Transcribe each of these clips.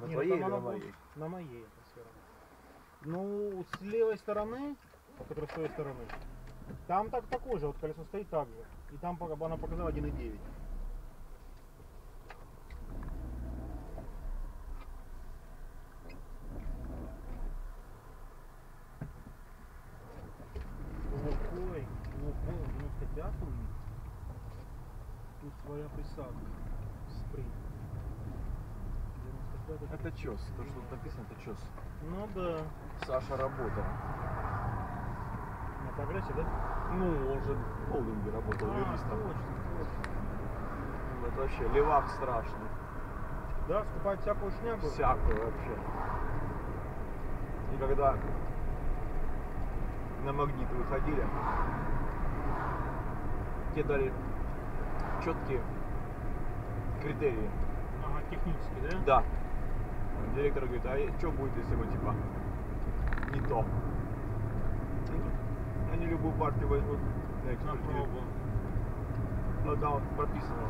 На Не, твоей или на моей? На моей эта сфера. Ну, с левой стороны, которая с той стороны, там так такой же, вот колесо стоит так же. И там пока- она показала 1,9. Лукой, Лукой, 95 у них. Тут своя присадка. Спринт. 95 Это чес. То, что тут написано, это чес. Ну да. Саша работал. На прогрессе, да? Ну, он же в холдинге работал А, юристом. точно, точно. Ну, Это вообще левак страшный. Да, скупать всякую шнягу. Всякую вообще. И когда на магнит выходили, тебе дали четкие критерии. Ага, технически, да? Да. Директор говорит, а что будет, если мы типа не то? Они любую партию возьмут на экспертизу. Ну там прописано.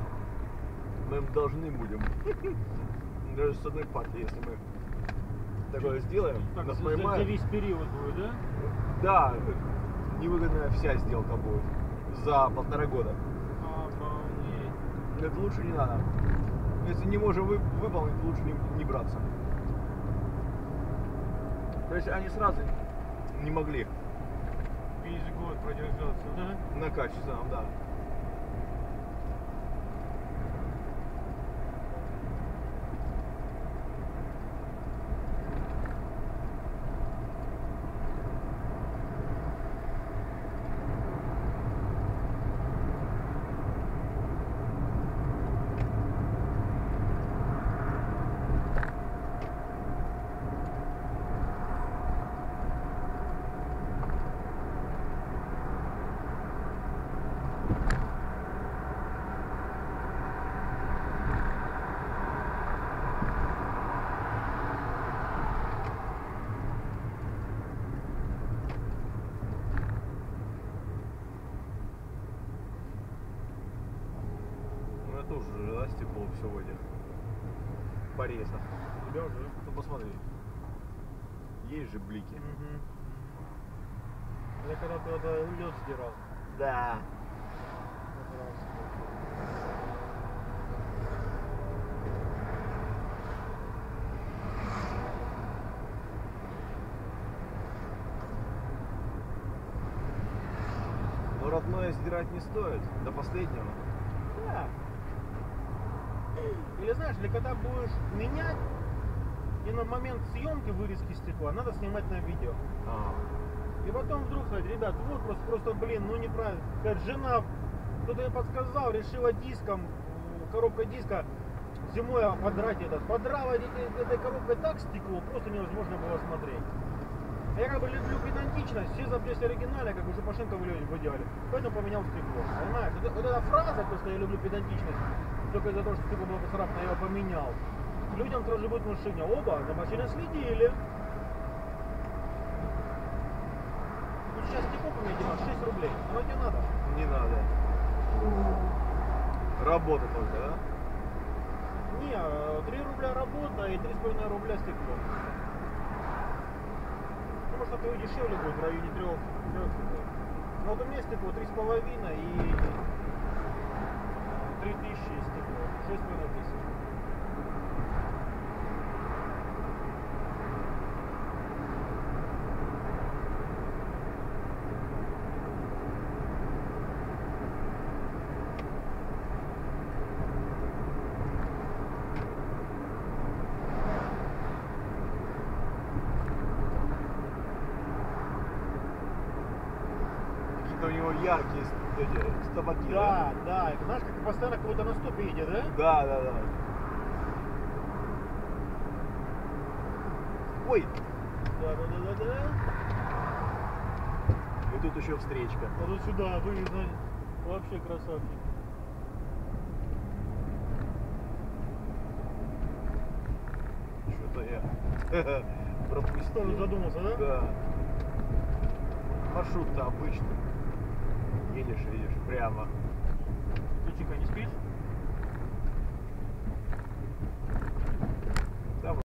Мы им должны будем. Даже с одной партии, если мы такое сделаем, Так, нас поймают. за весь период будет, да? Да, невыгодная вся сделка будет за полтора года. Обалдеть. Это лучше не надо. Если не можем вы- выполнить, лучше не, не браться. То есть они сразу не могли Весь год продержаться, да? на качественном, да. Ну это уже, да, стекло все в этих порезах. У тебя уже. Ну посмотри. Есть же блики. Угу. Это когда ты это лед сдирал. Да. Но родное сдирать не стоит. До последнего. Да. Или знаешь, или когда будешь менять, и на момент съемки вырезки стекла надо снимать на видео. А, И потом вдруг сказать, ребят, вот просто, просто блин, ну неправильно. Как жена, кто-то ей подсказал, решила диском, коробка диска зимой подрать этот. Подрала этой, коробкой так стекло, просто невозможно было смотреть. Я как бы люблю педантичность, все запчасти оригинальные, как уже Пашенко в идеале. Поэтому поменял стекло. Понимаешь? Вот, вот эта фраза, то, что я люблю педантичность, только из-за того, что стекло было поцарапано, я его поменял. Людям сразу же будет внушение. Оба за машиной следили. Ну сейчас стекло поменять, Димаш, 6 рублей. Оно тебе надо. не надо. Работа только, да? Не, э, 3 рубля работа и 3,5 рубля стекло. Может, это и дешевле будет, в районе 3 Но вот у меня стекло 3,5 и 3000 стекло. Него яркие эти, стабаки, Да, да. Это знаешь, как постоянно кого-то на едет, да? Да, да, да. Ой, Да, да, да, да, да. и тут еще встречка. А тут сюда выезжай. Вообще красавчик. Что-то я пропустил. Тоже задумался, да? Да. Маршрут-то обычный. Едешь, едешь прямо. Ключика не спишь?